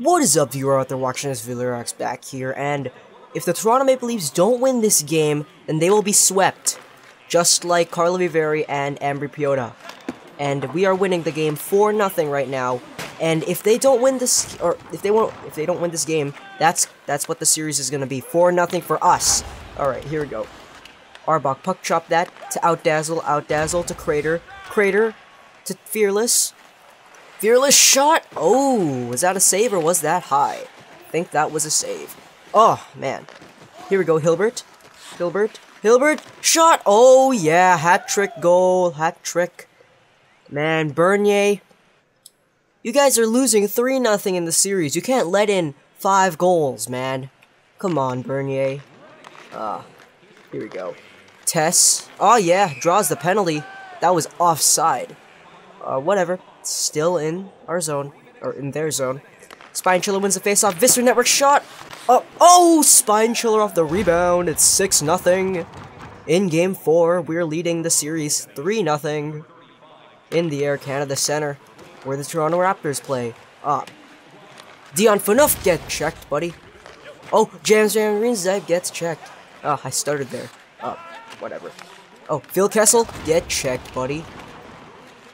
What is up, viewer out there watching this Villarox back here, and if the Toronto Maple Leafs don't win this game, then they will be swept, just like Carlo Viveri and Ambry Piotta. And we are winning the game 4 nothing right now, and if they don't win this, or if they won't, if they don't win this game, that's that's what the series is gonna be, 4 nothing for us. Alright, here we go. Arbok puck chop that to outdazzle, outdazzle to Crater, Crater to Fearless, Fearless shot! Oh, was that a save or was that high? I think that was a save. Oh, man. Here we go, Hilbert. Hilbert. Hilbert! Shot! Oh, yeah, hat trick goal, hat trick. Man, Bernier. You guys are losing 3 nothing in the series. You can't let in 5 goals, man. Come on, Bernier. Ah, here we go. Tess. Oh, yeah, draws the penalty. That was offside. Uh, whatever still in our zone, or in their zone. Spine Chiller wins the faceoff. Visser Network shot. Oh, oh! Spine Chiller off the rebound. It's 6 nothing. In game 4, we're leading the series 3 nothing. In the Air Canada Center, where the Toronto Raptors play. Up. Dion Phaneuf get checked, buddy. Oh, James Van Riemsdyk gets checked. Oh, I started there. Oh, whatever. Oh, Phil Kessel, get checked, buddy.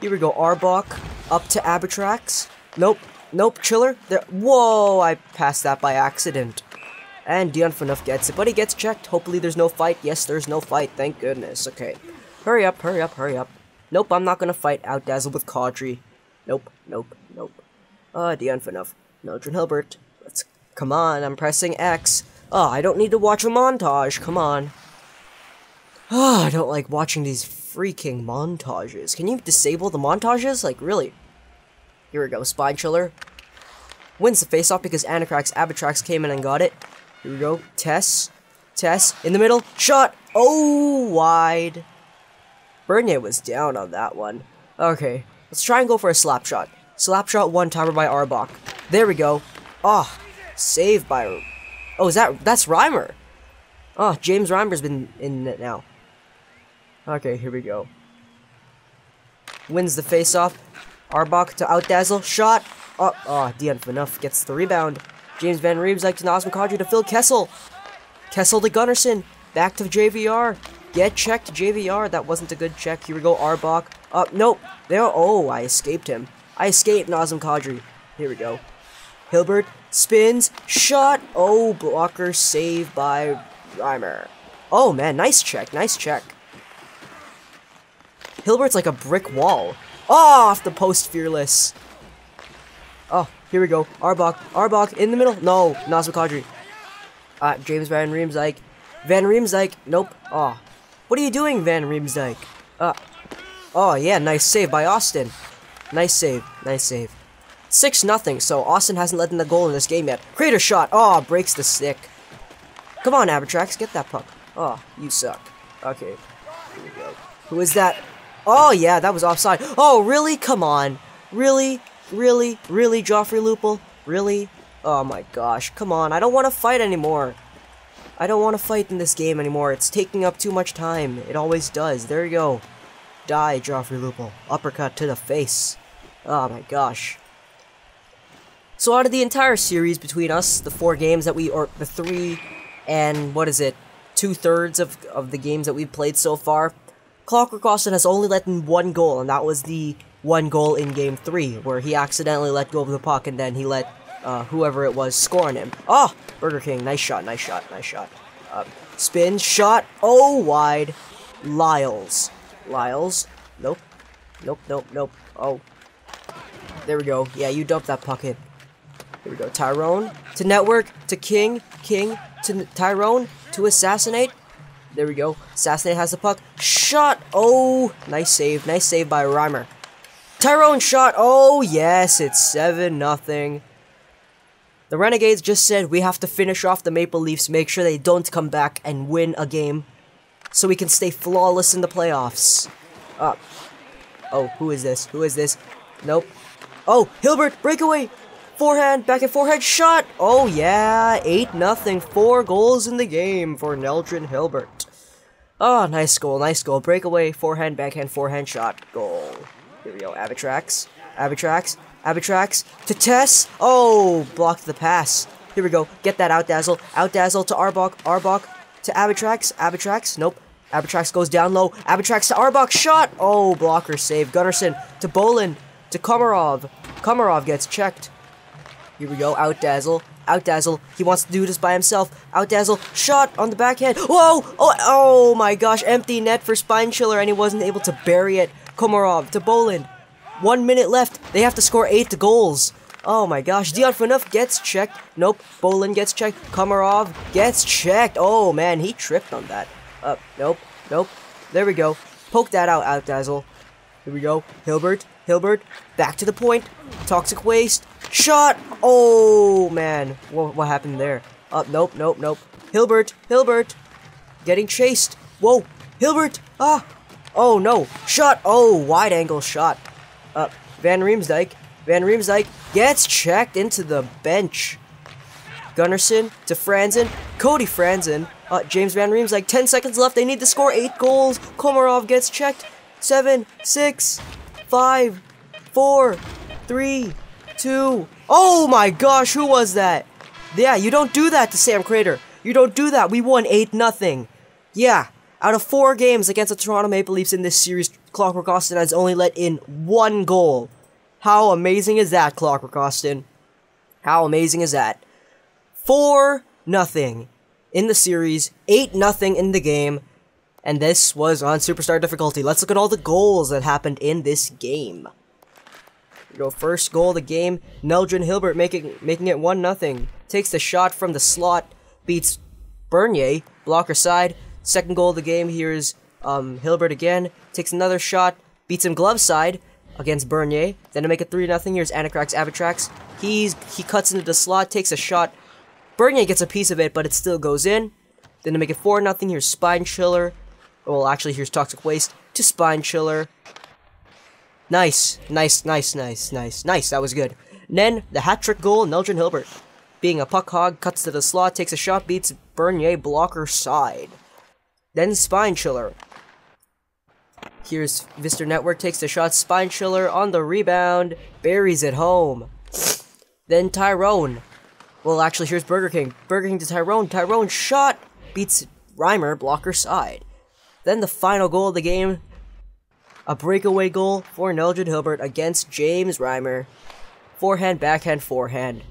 Here we go, Arbok. Up to Abitrax. Nope. Nope, Chiller. There. Whoa, I passed that by accident. And Dion gets it, but he gets checked. Hopefully there's no fight. Yes, there's no fight. Thank goodness. Okay. Hurry up, hurry up, hurry up. Nope, I'm not gonna fight Outdazzle with Caudry. Nope, nope, nope. Uh, Dion Phaneuf. Neldrin Hilbert. Let's... Come on, I'm pressing X. Oh, I don't need to watch a montage. Come on. Oh, I don't like watching these freaking montages. Can you disable the montages? Like, really? Here we go, Spine Chiller. Wins the face-off because Anacrax Abitrax came in and got it. Here we go, Tess. Tess, in the middle, shot! Oh, wide. Bernier was down on that one. Okay, let's try and go for a slap shot. Slap shot one timer by Arbok. There we go. Oh, saved by... Oh, is that... That's Reimer. Oh, ah, James Reimer's been in it now. Okay, here we go. Wins the face-off. Arbok to outdazzle. Shot! Oh, oh Dion Phaneuf gets the rebound. James Van Riemsdyk to Nazem Kadri to Phil Kessel. Kessel to Gunnarsson. Back to JVR. Get checked, JVR. That wasn't a good check. Here we go, Arbok. Oh, nope. There. Oh, I escaped him. I escaped Nazem Kadri. Here we go. Hilbert spins. Shot. Oh, blocker saved by Reimer. Oh, man. Nice check. Nice check. Hilbert's like a brick wall. Oh, off the post, Fearless. Oh, here we go. Arbok. Arbok in the middle. No, Nazem Kadri. Uh, James Van Riemsdyk. Van Riemsdyk. Nope. Oh. What are you doing, Van Riemsdyk? Uh. Oh, yeah, nice save by Austin. Nice save. Nice save. 6 nothing. so Austin hasn't let in the goal in this game yet. Crater shot. Oh, breaks the stick. Come on, Abitrax, get that puck. Oh, you suck. Okay. Here we go. Who is that? Oh, yeah, that was offside. Oh, really? Come on. Really? Really? Really, Joffrey Lupul? Really? Oh my gosh, come on. I don't want to fight anymore. I don't want to fight in this game anymore. It's taking up too much time. It always does. There you go. Die, Joffrey Lupul. Uppercut to the face. Oh my gosh. So out of the entire series between us, the four games that we, or the three, and what is it, two-thirds of, of the games that we've played so far, Clockwork Austin has only let in one goal, and that was the one goal in Game 3, where he accidentally let go of the puck and then he let uh, whoever it was score on him. Oh! Burger King, nice shot, nice shot, nice shot. Uh, spin, shot, oh, wide. Lyles. Lyles. Nope. Nope, nope, nope. Oh. There we go. Yeah, you dumped that puck in. Here we go. Tyrone to Network to King. King to Tyrone to Assassinate. There we go. Assassinate has the puck. Shot! Oh! Nice save. Nice save by Reimer. Tyrone shot! Oh, yes! It's 7 nothing. The Renegades just said we have to finish off the Maple Leafs, make sure they don't come back and win a game, so we can stay flawless in the playoffs. Uh, oh, who is this? Who is this? Nope. Oh, Hilbert, breakaway! Forehand, back and forehand, shot! Oh yeah, 8 nothing. Four goals in the game for Neldrin Hilbert. Oh, nice goal, nice goal. Breakaway, forehand, backhand, forehand shot. Goal. Here we go. Abitrax. Abitrax. Abitrax to Tess. Oh, blocked the pass. Here we go. Get that out dazzle. Out dazzle to Arbok. Arbok to Abitrax. Abitrax. Nope. Abitrax goes down low. Abitrax to Arbok. Shot. Oh, blocker save. Gunnarsson to Bolland to Komarov. Komarov gets checked. Here we go. Out dazzle. Out dazzle. He wants to do this by himself. Out dazzle. Shot on the backhand. Whoa! Oh, oh my gosh. Empty net for Spine Chiller, and he wasn't able to bury it. Komarov to Bolland. One minute left. They have to score eight goals. Oh my gosh. Dion Phaneuf gets checked. Nope. Bolland gets checked. Komarov gets checked. Oh man, he tripped on that. Uh, nope. Nope. There we go. Poke that out, Out Dazzle. Here we go. Hilbert. Hilbert. Back to the point. Toxic Waste. Shot! Oh, man. What, what happened there? Up, uh, nope, nope, nope. Hilbert, Hilbert. Getting chased. Whoa, Hilbert. Ah. Oh, no. Shot. Oh, wide angle shot. Up. Uh, Van Riemsdyk. Van Riemsdyk gets checked into the bench. Gunnarsson to Franson. Cody Franson. Uh, James Van Riemsdyk. 10 seconds left. They need to score 8 goals. Komarov gets checked. Seven, six, five, four, three two. Oh my gosh, who was that? Yeah, you don't do that to Sam Crater. You don't do that. We won 8 nothing. Yeah, out of four games against the Toronto Maple Leafs in this series, Clockwork Austin has only let in one goal. How amazing is that, Clockwork Austin? How amazing is that? 4 nothing in the series, 8 nothing in the game, and this was on Superstar difficulty. Let's look at all the goals that happened in this game go first goal of the game. Neldrin Hilbert making making it one nothing. Takes the shot from the slot, beats Bernier blocker side. Second goal of the game. Here's um, Hilbert again. Takes another shot, beats him glove side against Bernier. Then to make it three nothing. Here's Anacrax Abitrax. He's he cuts into the slot, takes a shot. Bernier gets a piece of it, but it still goes in. Then to make it four nothing. Here's Spine Chiller. Well, actually, here's Toxic Waste to Spine Chiller. Nice, nice, nice, nice, nice, nice. That was good. And then the hat trick goal, Neldrin Hilbert. Being a puck hog, cuts to the slot, takes a shot, beats Bernier blocker side. Then Spine Chiller. Here's Vista Network takes the shot, Spine Chiller on the rebound, buries it home. Then Tyrone. Well, actually, here's Burger King. Burger King to Tyrone. Tyrone shot, beats Reimer blocker side. Then the final goal of the game, a breakaway goal for Neldrin Hilbert against James Reimer. Forehand, backhand, forehand.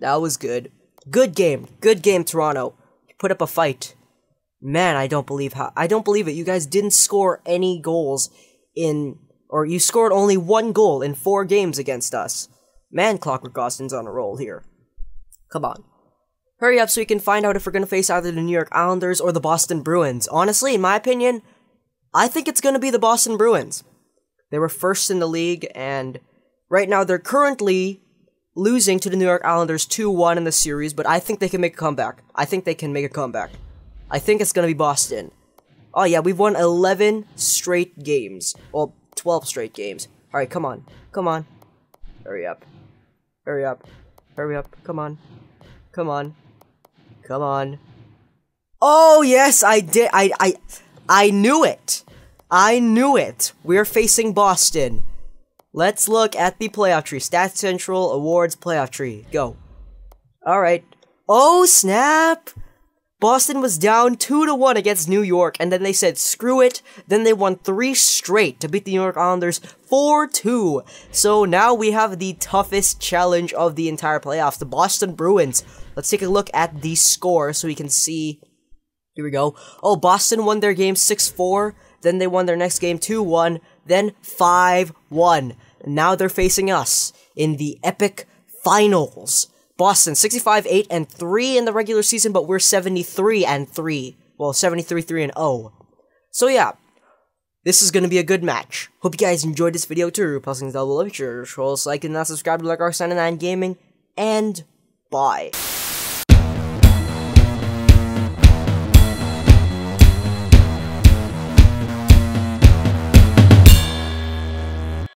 That was good. Good game. Good game, Toronto. Put up a fight. Man, I don't believe how I don't believe it. You guys didn't score any goals in or you scored only one goal in four games against us. Man, Clockwork Austin's on a roll here. Come on. Hurry up so we can find out if we're gonna face either the New York Islanders or the Boston Bruins. Honestly, in my opinion, I think it's going to be the Boston Bruins. They were first in the league, and right now they're currently losing to the New York Islanders 2 1 in the series, but I think they can make a comeback. I think they can make a comeback. I think it's going to be Boston. Oh, yeah, we've won 11 straight games. Well, 12 straight games. Alright, come on. Come on. Hurry up. Hurry up. Hurry up. Come on. Come on. Come on. Oh, yes, I did. I, I, I knew it. I knew it! We're facing Boston. Let's look at the playoff tree. Stats Central Awards playoff tree. Go. Alright. Oh, snap! Boston was down 2 to 1 against New York, and then they said screw it. Then they won 3 straight to beat the New York Islanders 4 2. So now we have the toughest challenge of the entire playoffs the Boston Bruins. Let's take a look at the score so we can see. Here we go. Oh, Boston won their game 6 4. Then they won their next game 2 1, then 5 1. Now they're facing us in the epic finals. Boston 65 8 and 3 in the regular season, but we're 73 and 3. Well, 73 3 and 0. So yeah, this is gonna be a good match. Hope you guys enjoyed this video too. Posting down below, sure, like and not subscribe to like our 99 Gaming, and bye.